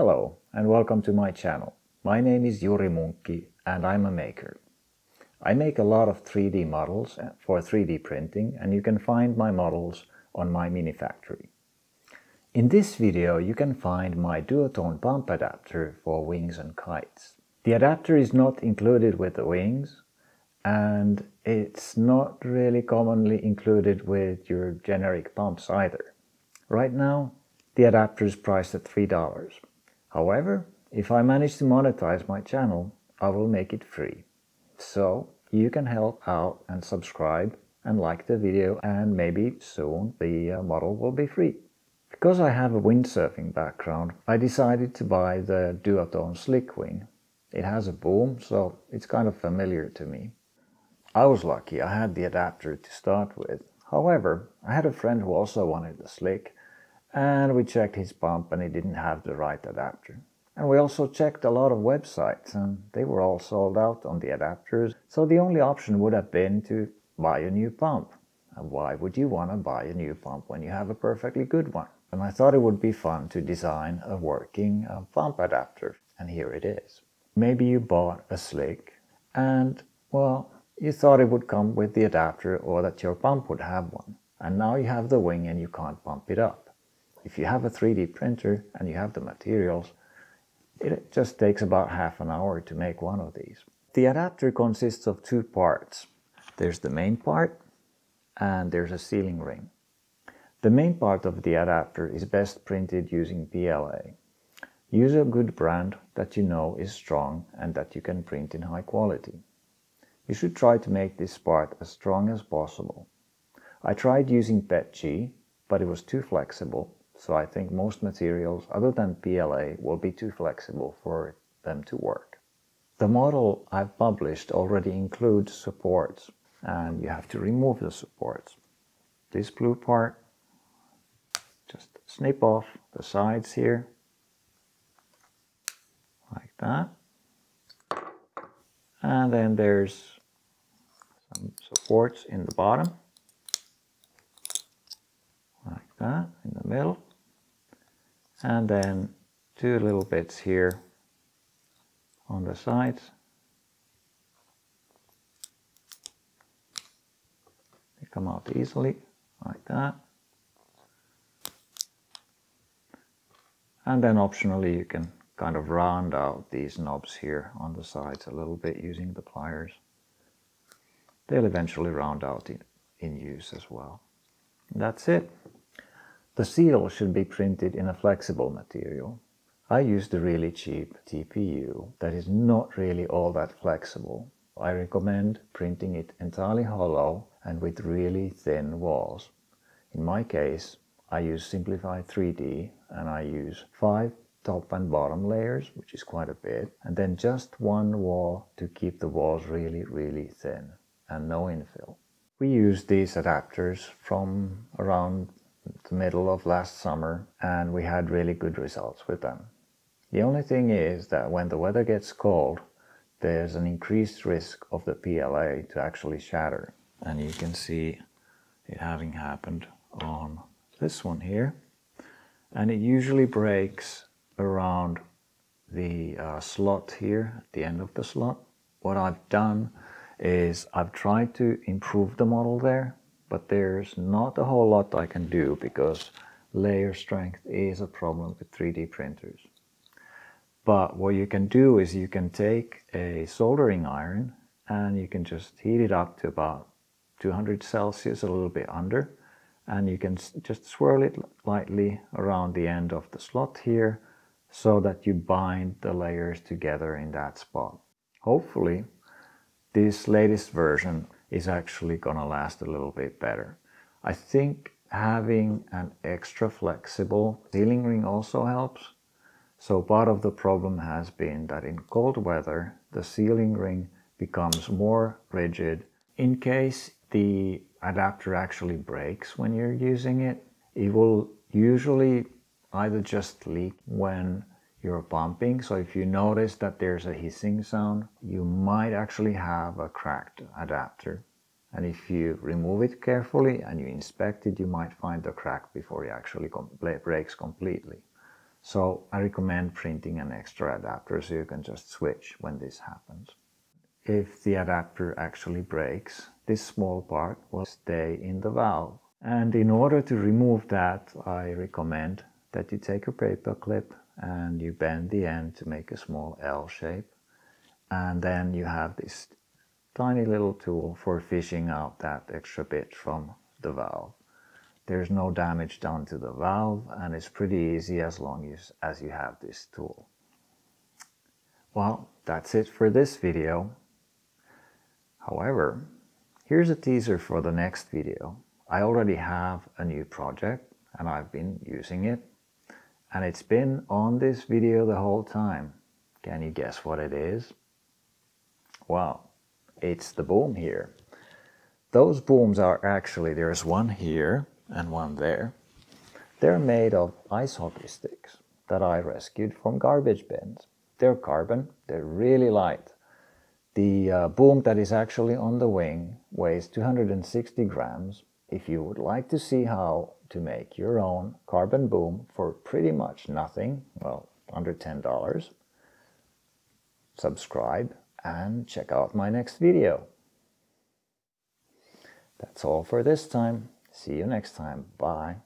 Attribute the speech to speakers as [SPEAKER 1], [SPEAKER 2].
[SPEAKER 1] Hello and welcome to my channel. My name is Juri Munkki and I'm a maker. I make a lot of 3D models for 3D printing and you can find my models on MyMiniFactory. In this video you can find my duotone pump adapter for wings and kites. The adapter is not included with the wings and it's not really commonly included with your generic pumps either. Right now the adapter is priced at $3. However, if I manage to monetize my channel, I will make it free. So you can help out and subscribe and like the video and maybe soon the uh, model will be free. Because I have a windsurfing background, I decided to buy the Duotone Slick Wing. It has a boom, so it's kind of familiar to me. I was lucky, I had the adapter to start with. However, I had a friend who also wanted the Slick, and we checked his pump and he didn't have the right adapter. And we also checked a lot of websites and they were all sold out on the adapters. So the only option would have been to buy a new pump. And why would you want to buy a new pump when you have a perfectly good one? And I thought it would be fun to design a working uh, pump adapter. And here it is. Maybe you bought a slick and, well, you thought it would come with the adapter or that your pump would have one. And now you have the wing and you can't pump it up. If you have a 3D printer and you have the materials, it just takes about half an hour to make one of these. The adapter consists of two parts. There's the main part and there's a sealing ring. The main part of the adapter is best printed using PLA. Use a good brand that you know is strong and that you can print in high quality. You should try to make this part as strong as possible. I tried using PETG, but it was too flexible so I think most materials other than PLA will be too flexible for them to work. The model I've published already includes supports and you have to remove the supports. This blue part, just snip off the sides here, like that. And then there's some supports in the bottom, like that, in the middle and then two little bits here on the sides. They come out easily like that. And then optionally you can kind of round out these knobs here on the sides a little bit using the pliers. They'll eventually round out in, in use as well. That's it. The seal should be printed in a flexible material. I used a really cheap TPU that is not really all that flexible. I recommend printing it entirely hollow and with really thin walls. In my case, I use Simplify 3D and I use five top and bottom layers, which is quite a bit, and then just one wall to keep the walls really, really thin and no infill. We use these adapters from around the middle of last summer and we had really good results with them. The only thing is that when the weather gets cold, there's an increased risk of the PLA to actually shatter. And you can see it having happened on this one here. And it usually breaks around the uh, slot here, at the end of the slot. What I've done is I've tried to improve the model there but there's not a whole lot I can do because layer strength is a problem with 3D printers. But what you can do is you can take a soldering iron and you can just heat it up to about 200 Celsius, a little bit under, and you can just swirl it lightly around the end of the slot here so that you bind the layers together in that spot. Hopefully, this latest version is actually gonna last a little bit better. I think having an extra flexible sealing ring also helps. So part of the problem has been that in cold weather, the sealing ring becomes more rigid. In case the adapter actually breaks when you're using it, it will usually either just leak when you're pumping. So if you notice that there's a hissing sound, you might actually have a cracked adapter. And if you remove it carefully and you inspect it, you might find the crack before it actually com breaks completely. So I recommend printing an extra adapter so you can just switch when this happens. If the adapter actually breaks, this small part will stay in the valve. And in order to remove that, I recommend that you take a paper clip and you bend the end to make a small L shape. And then you have this tiny little tool for fishing out that extra bit from the valve. There's no damage done to the valve and it's pretty easy as long as, as you have this tool. Well, that's it for this video. However, here's a teaser for the next video. I already have a new project and I've been using it and it's been on this video the whole time. Can you guess what it is? Well, it's the boom here. Those booms are actually, there's one here and one there. They're made of ice hockey sticks that I rescued from garbage bins. They're carbon, they're really light. The uh, boom that is actually on the wing weighs 260 grams. If you would like to see how to make your own carbon boom for pretty much nothing, well, under $10, subscribe and check out my next video. That's all for this time. See you next time. Bye.